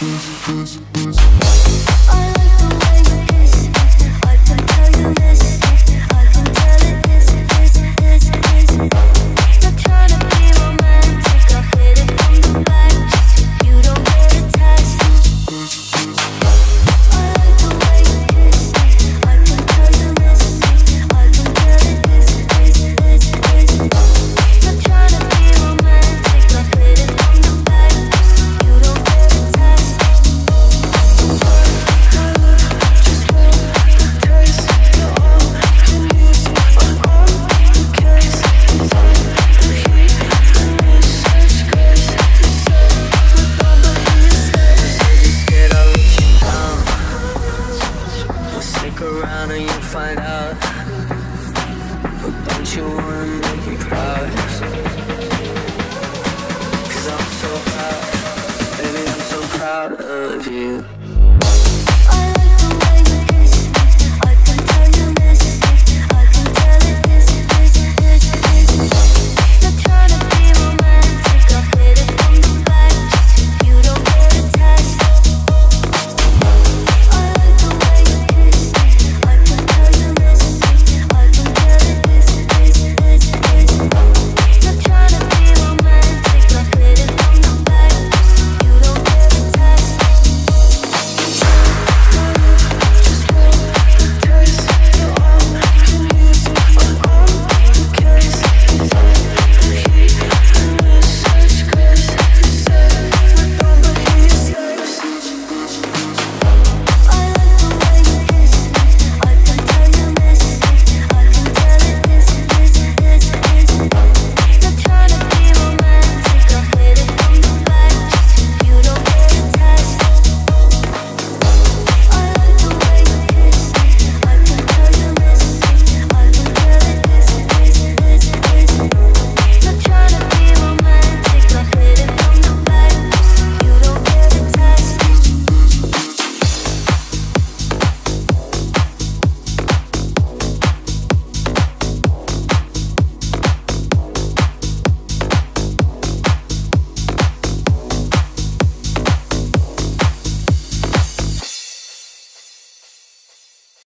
this, this, this. find out. But don't you wanna make me proud? Cause I'm so proud. Baby, I'm so proud of you.